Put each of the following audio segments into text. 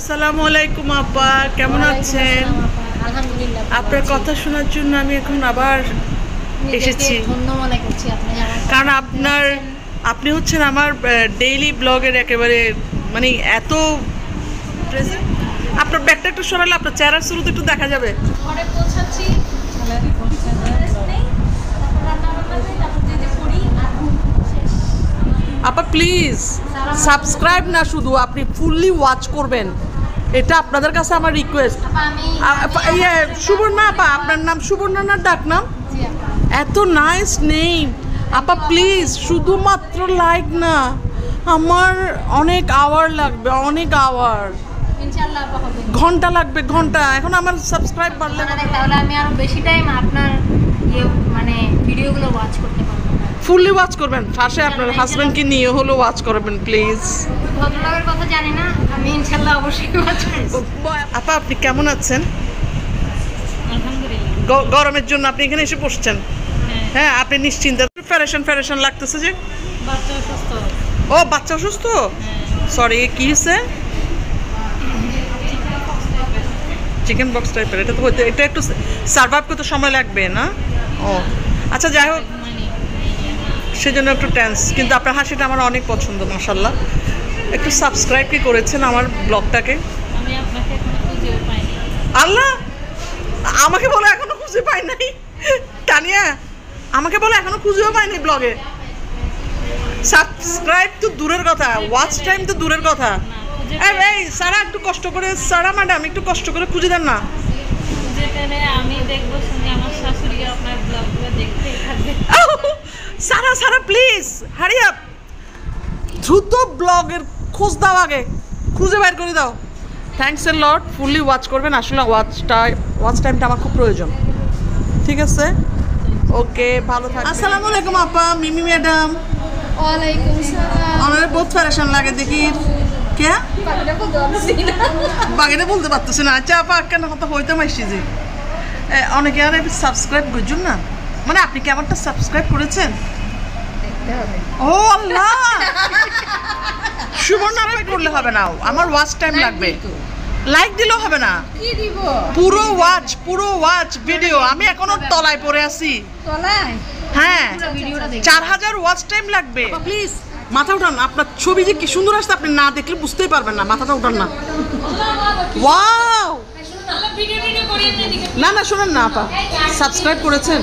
আসসালামু আলাইকুম আপা কেমন আছেন? আপনার কথা শোনার জন্য আমি এখন আবার এসেছি। কারণ আপনার আপনি হচ্ছেন আমার ডেইলি ব্লগের একেবারে মানে এত আপনার ব্যাগটা একটু সরালে আপনার চেহারার শুরুতে একটু দেখা যাবে। ঘরে পৌঁছাচ্ছি। আপা প্লিজ সাবস্ক্রাইব না শুধু আপনি ফুললি ওয়াচ করবেন। এটা আপনাদের কাছে আমার রিকোয়েস্ট ইয়ে সুবর্ণা আপা আপনার নাম সুবর্ণার ডাক নাম? এত নাইস নেই আপা প্লিজ শুধুমাত্র লাইক না আমার অনেক আওয়ার লাগবে অনেক আওয়ার ঘণ্টা লাগবে ঘণ্টা। এখন আমার সাবস্ক্রাইব বাড়লে তাহলে আমি আরও বেশি টাইম আপনার ইয়ে মানে ভিডিওগুলো ওয়াচ করতে ফুললি ওয়াচ করবেন। পাশে আপনার হাজব্যান্ডকে নিয়ে হলেও ওয়াচ করবেন প্লিজ ভদ্রলোকের কথা জানি না আমি ইনশাআল্লাহ অবশ্যই ওয়াচ করব। আপা আপনি কেমন আছেন? গরমের জন্য আপনি এখানে এসে বসছেন? হ্যাঁ। হ্যাঁ আপনি নিশ্চিন্তে ফ্যারেশন ফ্যারেশন লাগতেছে যে? বাচ্চা অসুস্থ। ও বাচ্চা অসুস্থ? সরি কি হয়েছে চিকেন বক্স টাইপের এটা তো এটা একটু সার্ভাইভ করতে সময় লাগবে না? ও আচ্ছা যাই হোক। সেজন্য একটু টেন্স কিন্তু আপনার হাসিটা আমার অনেক পছন্দ মাসাল্লাহ একটু সাবস্ক্রাইব কি করেছেন আমার ব্লগটাকে। আল্লাহ! আমাকে বলে এখনও খুঁজে পাই নাই। টানিয়া আমাকে বলে এখনও খুঁজেও পাইনি ব্লগে। সাবস্ক্রাইব তো দূরের কথা ওয়াচ টাইম তো দূরের কথা। এই সারা একটু কষ্ট করে সারা ম্যাডাম একটু কষ্ট করে খুঁজে দেন না। আমি দেখব আমার শাশুড়ি আপনার ব্লগগুলো থাকবে। আউ! সারা সারা প্লিজ হারি আপ দ্রুত ব্লগের খোঁজ দাও আগে। খুঁজে বের করে দাও। Thanks a lot fully watch করবেন। আসলে ওয়াচটা ওয়াচ টাইমটা আমার খুব প্রয়োজন। ঠিক আছে? ওকে ভালো থাকবেন। আসসালামু আলাইকুম আপা মিমি ম্যাডাম। ওয়ালাইকুম সালাম। আমার বহুত ফ্যারেশন লাগে দেখি। কে? পাখিটা বলতে পারতেছি না। আচ্ছা আপা কেন কথা হইতে মাইছি যে। অনেকে আর সাবস্ক্রাইব করছেন না। মানে আপনি কি আমারটা সাবস্ক্রাইব করেছেন? ও আল্লাহ! সুবর্ণারায় করলে হবে না আমার ওয়াচ টাইম লাগবে। লাইক দিলেও হবে না। পুরো ওয়াচ পুরো ওয়াচ ভিডিও আমি এখনও তলায় পড়ে আছি। হ্যাঁ। চার হাজার ওয়াচ টাইম লাগবে। প্লিজ মাথা উঠান। আপনার ছবি যে কি সুন্দর আসছে আপনি না দেখলে বুঝতেই পারবেন না। মাথাটা উঠান না। ওয়াও না না শোনেন না আপা। সাবস্ক্রাইব করেছেন।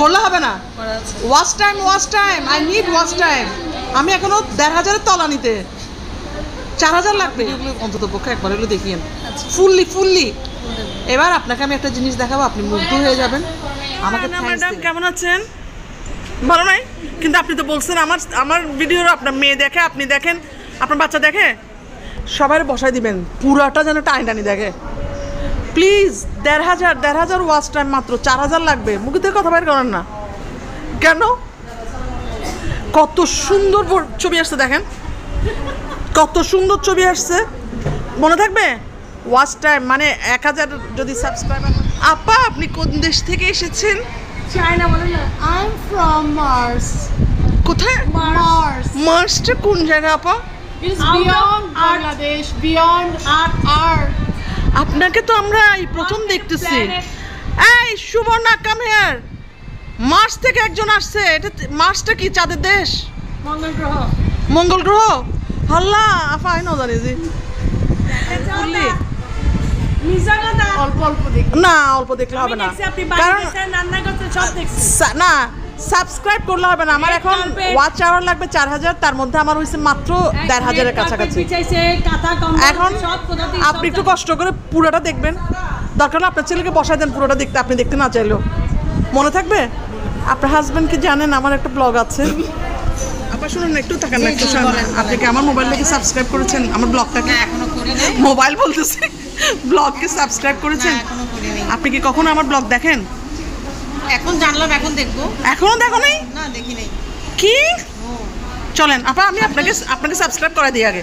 করলে হবে না। Watch time watch time I need watch time আমি এখনও দেড় হাজারের তলা নিতে। চার হাজার লাগবে। এগুলো অন্তত পক্ষে একবার এগুলো দেখিয়েন ফুললি ফুললি এবার আপনাকে আমি একটা জিনিস দেখাবো আপনি মুগ্ধ হয়ে যাবেন। আমাকে ম্যাডাম কেমন আছেন? ভালো নাই? কিন্তু আপনি তো বলছেন আমার আমার ভিডিওর আপনার মেয়ে দেখে আপনি দেখেন আপনার বাচ্চা দেখে। সবাই বসাই দিবেন। পুরাটা যেন টাইম টানি দেখে। প্লিজ দেড় হাজার দেড় হাজার ওয়াচ টাইম মাত্র চার হাজার লাগবে। মুখে থেকে কথা বাইর করেন না। কেন? কত সুন্দর ছবি আসছে দেখেন। কত সুন্দর ছবি আসছে। মনে থাকবে? ওয়াচ টাইম মানে এক হাজার যদি সাবস্ক্রাইবার আপা আপনি কোন দেশ থেকে এসেছেন? চায়না বলে না আই এম ফ্রম মার্স কোথায় মার্স মার্চটা কোন জায়গা আপা? ইটস বিয়ন্ড বাংলাদেশ বিয়ন্ড আর আর আপনাকে তো আমরা এই প্রথম দেখতেছি। এই সুবর্ণা কাম হেয়ার মার্চ থেকে একজন আসছে। এটা মার্চটা কি? চাঁদের দেশ? মঙ্গল গ্রহ। মঙ্গল গ্রহ? হাল্লা আফা আই নও জানি জি বুঝলি? অল্প অল্প না অল্প দেখলে হবে না। কারণ না সাবস্ক্রাইব করলে হবে না। আমার এখন ওয়াচ আওয়ার লাগবে চার হাজার তার মধ্যে আমার হয়েছে মাত্র দেড় হাজারের কাছাকাছি। এখন আপনি একটু কষ্ট করে পুরোটা দেখবেন। দরকার হলে আপনার ছেলেকে বসায় দেন পুরোটা দেখতে আপনি দেখতে না চাইলেও। মনে থাকবে? আপনার হাজব্যান্ড কি জানেন? আমার একটা ব্লগ আছে। আপা শুনুন একটু তাকান না একটু। আপনি কি আমার মোবাইল থেকে সাবস্ক্রাইব করেছেন? আমার ব্লগটাকে এখনও মোবাইল বলতেছে। ব্লগকে সাবস্ক্রাইব করেছেন? আপনি কি কখনো আমার ব্লগ দেখেন? এখন জানলাম এখন দেখব। এখনও দেখো নাই? না দেখি নাই। কি? চলেন আপা আমি আপনাকে আপনাকে সাবস্ক্রাইব করে দিই আগে।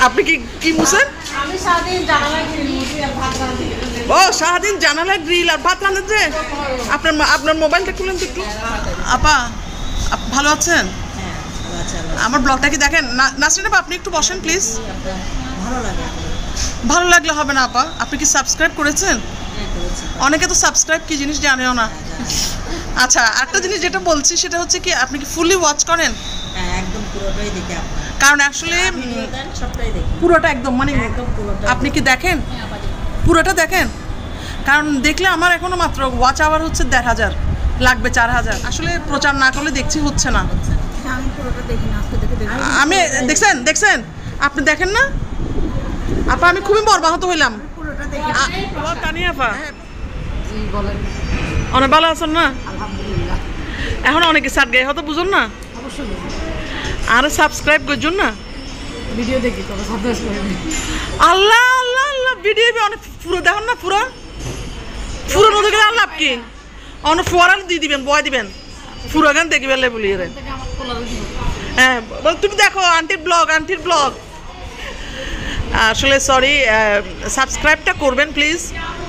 আপনি কি কি মুছেন? আমি সারাদিন জানালা গ্রিল আর ভাত রাঁধি। ও সারাদিন জানালা গ্রিল আর ভাত রাঁধেছে আপনার আপনার মোবাইলটা খুলেন তো একটু। আপা ভালো আছেন? আমার ব্লগটা কি দেখেন? না- নাসরিন আপা আপনি একটু বসেন প্লিজ। ভালো লাগলে হবে না আপা। আপনি কি সাবস্ক্রাইব করেছেন? অনেকে তো সাবস্ক্রাইব কি জিনিস জানেও না। আচ্ছা একটা জিনিস যেটা বলছি সেটা হচ্ছে কি আপনি কি ফুললি ওয়াচ করেন? হ্যাঁ একদম পুরোটাই দেখি কারণ অ্যাকচুয়ালি পুরোটা একদম মানে আপনি কি দেখেন? পুরোটা দেখেন? কারণ দেখলে আমার এখনও মাত্র ওয়াচ আওয়ার হচ্ছে দেড় হাজার লাগবে চার হাজার। আসলে প্রচার না করলে দেখছি হচ্ছে না। দেখি। আমি দেখছেন দেখছেন? আপনি দেখেন না? আপা আমি খুবই মর্মাহত হইলাম। পুরোটা দেখি। আ- ও, কানি আপা অনেক ভালো আছেন না? এখন অনেকে সার গায়ে হয়তো বুঝুন না? আর সাবস্ক্রাইব করছুন না? ভিডিও দেখি তবে আল্লাহ আল্লাহ আল্লাহ ভিডিও অনেক পুরো দেখুন না পুরো? পুরো নদী গেলে আর লাভ কি? অনেক ফোয়ারাল দিয়ে দিবেন বয় দিবেন। পুরো গান দেখবেন বলিয়ে রে হ্যাঁ বল তুমি দেখো আন্টির ব্লগ আন্টির ব্লগ আসলে সরি সাবস্ক্রাইবটা করবেন প্লিজ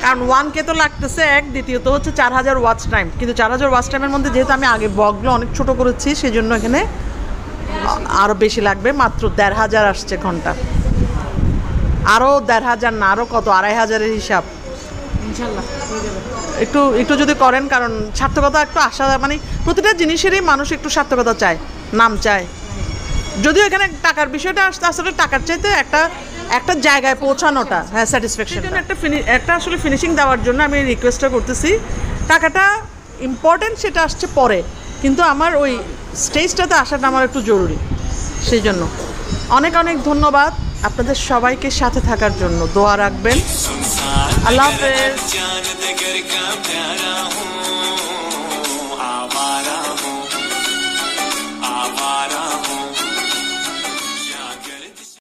কারণ ওয়ান কে তো লাগতেছে এক দ্বিতীয়ত হচ্ছে চার হাজার ওয়াচ টাইম কিন্তু চার হাজার ওয়াচ টাইমের মধ্যে যেহেতু আমি আগে ব্লগগুলো অনেক ছোট করেছি সেই জন্য এখানে আরও বেশি লাগবে। মাত্র দেড় হাজার আসছে ঘণ্টা। আরও দেড় হাজার না আরও কত? আড়াই হাজারের হিসাব। একটু একটু যদি করেন কারণ সার্থকতা একটু আশা মানে প্রতিটা জিনিসেরই মানুষ একটু সার্থকতা চায় নাম চায়। যদিও এখানে টাকার বিষয়টা আসতে আসলে টাকার চাইতে একটা একটা জায়গায় পৌঁছানোটা হ্যাঁ স্যাটিসফ্যাকশন একটা একটা আসলে ফিনিশিং দেওয়ার জন্য আমি রিকোয়েস্টটা করতেছি। টাকাটা ইম্পর্টেন্ট সেটা আসছে পরে কিন্তু আমার ওই স্টেজটাতে আসাটা আমার একটু জরুরি সেই জন্য। অনেক অনেক ধন্যবাদ আপনাদের সবাইকে সাথে থাকার জন্য। দোয়া রাখবেন। আল্লাহ হাফেজ।